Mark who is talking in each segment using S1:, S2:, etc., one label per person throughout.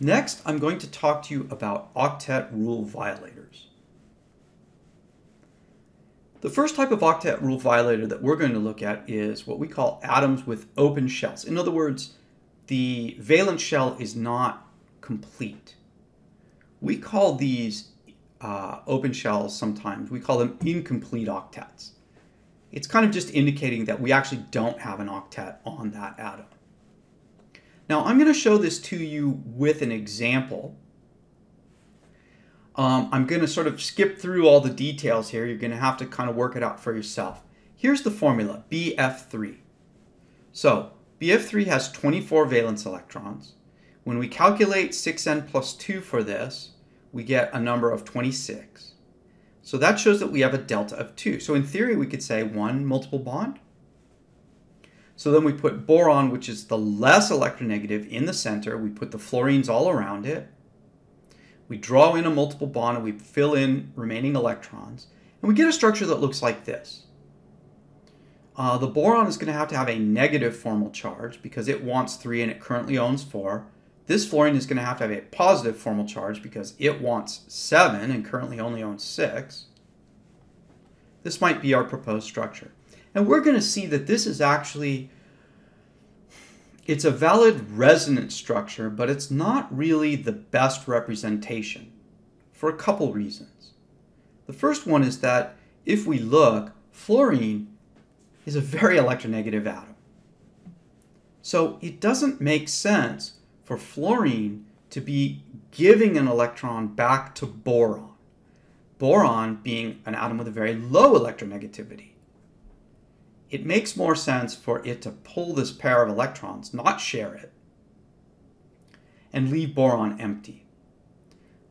S1: Next, I'm going to talk to you about octet rule violators. The first type of octet rule violator that we're going to look at is what we call atoms with open shells. In other words, the valence shell is not complete. We call these uh, open shells sometimes, we call them incomplete octets. It's kind of just indicating that we actually don't have an octet on that atom. Now I'm going to show this to you with an example. Um, I'm going to sort of skip through all the details here. You're going to have to kind of work it out for yourself. Here's the formula, BF3. So BF3 has 24 valence electrons. When we calculate 6n plus 2 for this, we get a number of 26. So that shows that we have a delta of 2. So in theory, we could say 1 multiple bond. So then we put boron, which is the less electronegative, in the center. We put the fluorines all around it. We draw in a multiple bond and we fill in remaining electrons. And we get a structure that looks like this. Uh, the boron is going to have to have a negative formal charge because it wants 3 and it currently owns 4. This fluorine is going to have to have a positive formal charge because it wants 7 and currently only owns 6. This might be our proposed structure. And we're going to see that this is actually, it's a valid resonance structure, but it's not really the best representation for a couple reasons. The first one is that if we look, fluorine is a very electronegative atom. So it doesn't make sense for fluorine to be giving an electron back to boron. Boron being an atom with a very low electronegativity. It makes more sense for it to pull this pair of electrons, not share it, and leave boron empty.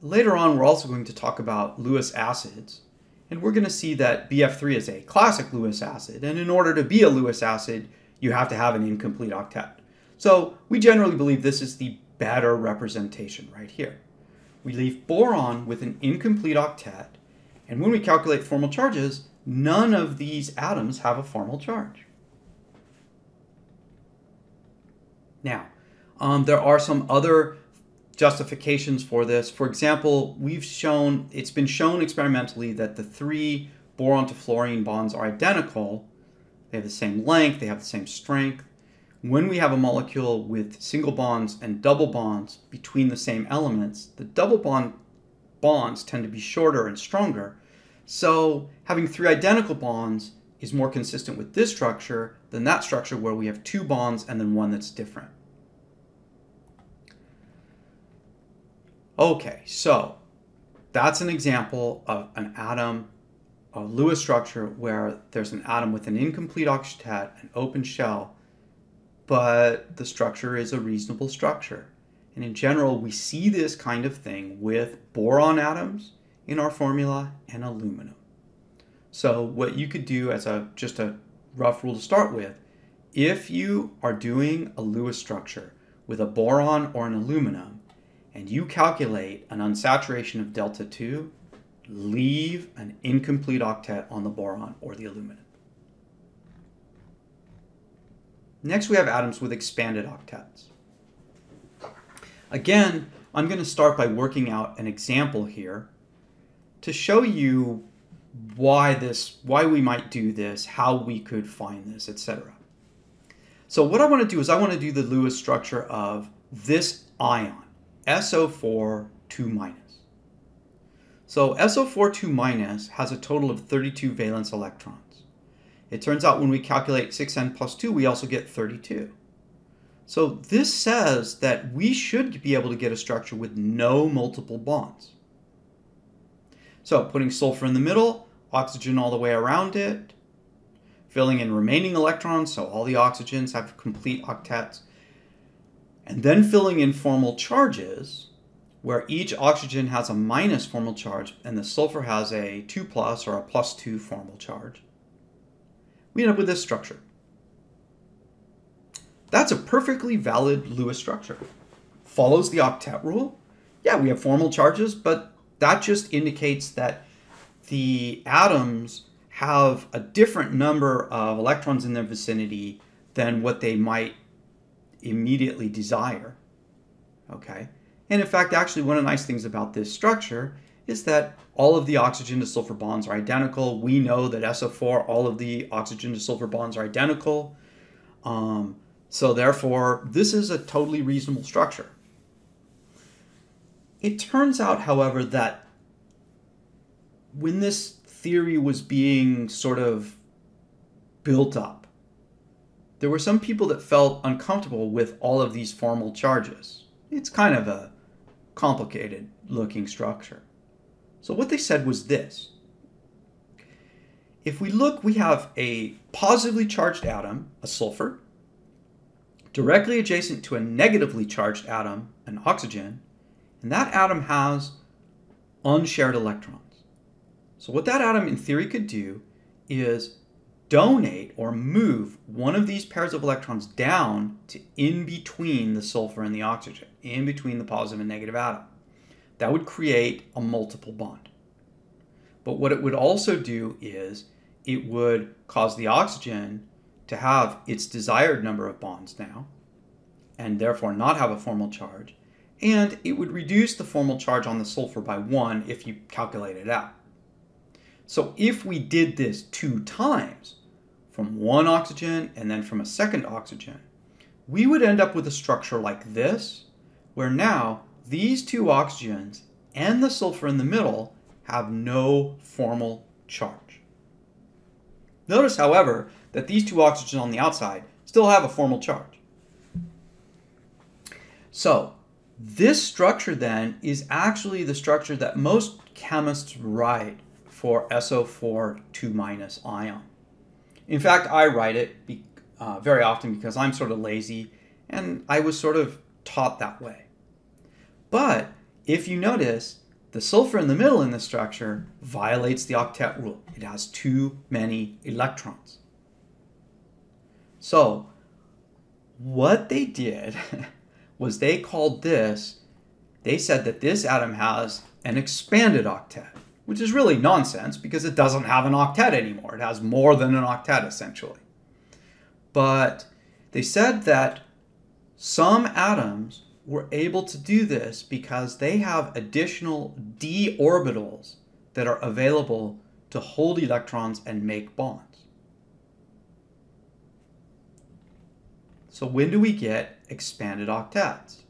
S1: Later on, we're also going to talk about Lewis acids, and we're going to see that BF3 is a classic Lewis acid, and in order to be a Lewis acid, you have to have an incomplete octet. So we generally believe this is the better representation right here. We leave boron with an incomplete octet, and when we calculate formal charges, none of these atoms have a formal charge. Now, um, there are some other justifications for this. For example, we've shown, it's been shown experimentally that the three boron to fluorine bonds are identical. They have the same length, they have the same strength, when we have a molecule with single bonds and double bonds between the same elements, the double bond bonds tend to be shorter and stronger. So having three identical bonds is more consistent with this structure than that structure where we have two bonds and then one that's different. Okay, so that's an example of an atom, a Lewis structure where there's an atom with an incomplete octet, an open shell, but the structure is a reasonable structure. And in general, we see this kind of thing with boron atoms in our formula and aluminum. So what you could do as a just a rough rule to start with, if you are doing a Lewis structure with a boron or an aluminum, and you calculate an unsaturation of delta 2, leave an incomplete octet on the boron or the aluminum. Next, we have atoms with expanded octets. Again, I'm going to start by working out an example here to show you why this, why we might do this, how we could find this, etc. So what I want to do is I want to do the Lewis structure of this ion, SO4 2 minus. So SO4 2 minus has a total of 32 valence electrons. It turns out when we calculate 6n plus 2, we also get 32. So this says that we should be able to get a structure with no multiple bonds. So putting sulfur in the middle, oxygen all the way around it, filling in remaining electrons, so all the oxygens have complete octets, and then filling in formal charges, where each oxygen has a minus formal charge and the sulfur has a 2 plus or a plus 2 formal charge we end up with this structure. That's a perfectly valid Lewis structure. Follows the octet rule. Yeah, we have formal charges, but that just indicates that the atoms have a different number of electrons in their vicinity than what they might immediately desire. Okay? And in fact, actually, one of the nice things about this structure is that all of the oxygen to sulfur bonds are identical. We know that SO4, all of the oxygen to sulfur bonds are identical. Um, so therefore, this is a totally reasonable structure. It turns out, however, that when this theory was being sort of built up, there were some people that felt uncomfortable with all of these formal charges. It's kind of a complicated looking structure. So what they said was this. If we look, we have a positively charged atom, a sulfur, directly adjacent to a negatively charged atom, an oxygen, and that atom has unshared electrons. So what that atom in theory could do is donate or move one of these pairs of electrons down to in between the sulfur and the oxygen, in between the positive and negative atom. That would create a multiple bond. But what it would also do is it would cause the oxygen to have its desired number of bonds now, and therefore not have a formal charge, and it would reduce the formal charge on the sulfur by one if you calculate it out. So if we did this two times, from one oxygen and then from a second oxygen, we would end up with a structure like this, where now these two oxygens and the sulfur in the middle have no formal charge. Notice, however, that these two oxygens on the outside still have a formal charge. So this structure then is actually the structure that most chemists write for SO4 2 minus ion. In fact, I write it be, uh, very often because I'm sort of lazy and I was sort of taught that way. But if you notice, the sulfur in the middle in the structure violates the octet rule. It has too many electrons. So what they did was they called this, they said that this atom has an expanded octet which is really nonsense because it doesn't have an octet anymore. It has more than an octet essentially. But they said that some atoms were able to do this because they have additional d orbitals that are available to hold electrons and make bonds. So when do we get expanded octets?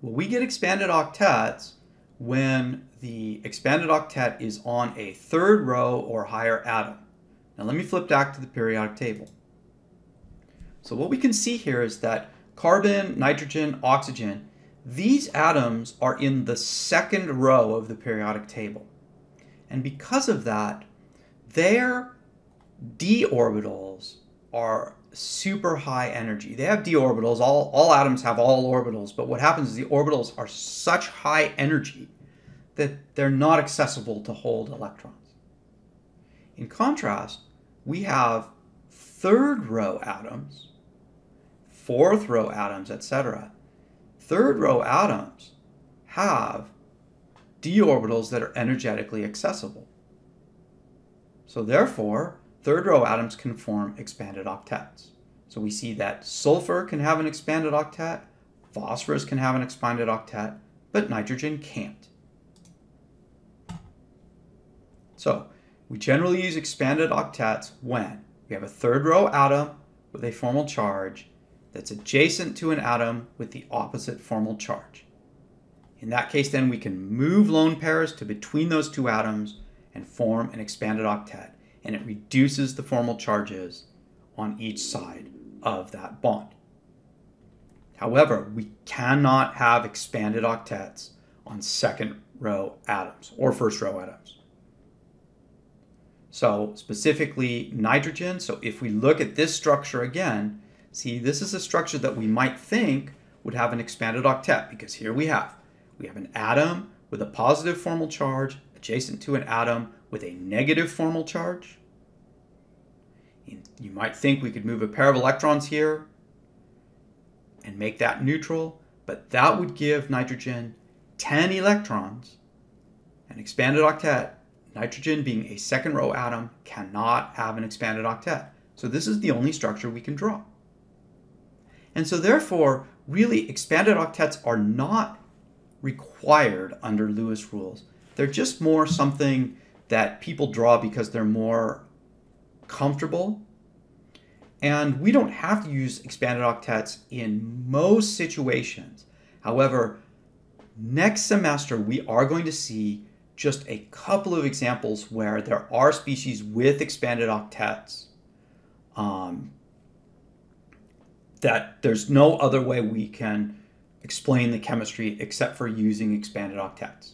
S1: Well, we get expanded octets when the expanded octet is on a third row or higher atom. Now let me flip back to the periodic table. So what we can see here is that carbon, nitrogen, oxygen, these atoms are in the second row of the periodic table. And because of that, their d orbitals are super high energy. They have d orbitals. All, all atoms have all orbitals, but what happens is the orbitals are such high energy that they're not accessible to hold electrons. In contrast, we have third row atoms, fourth row atoms, etc. Third row atoms have d orbitals that are energetically accessible. So therefore, third row atoms can form expanded octets. So we see that sulfur can have an expanded octet, phosphorus can have an expanded octet, but nitrogen can't. So we generally use expanded octets when we have a third row atom with a formal charge that's adjacent to an atom with the opposite formal charge. In that case, then we can move lone pairs to between those two atoms and form an expanded octet, and it reduces the formal charges on each side of that bond. However, we cannot have expanded octets on second row atoms or first row atoms. So specifically nitrogen. So if we look at this structure again, see this is a structure that we might think would have an expanded octet because here we have, we have an atom with a positive formal charge adjacent to an atom with a negative formal charge. You might think we could move a pair of electrons here and make that neutral, but that would give nitrogen 10 electrons, an expanded octet, Nitrogen being a second row atom cannot have an expanded octet. So this is the only structure we can draw. And so, therefore, really, expanded octets are not required under Lewis rules. They're just more something that people draw because they're more comfortable. And we don't have to use expanded octets in most situations. However, next semester we are going to see just a couple of examples where there are species with expanded octets um, that there's no other way we can explain the chemistry except for using expanded octets.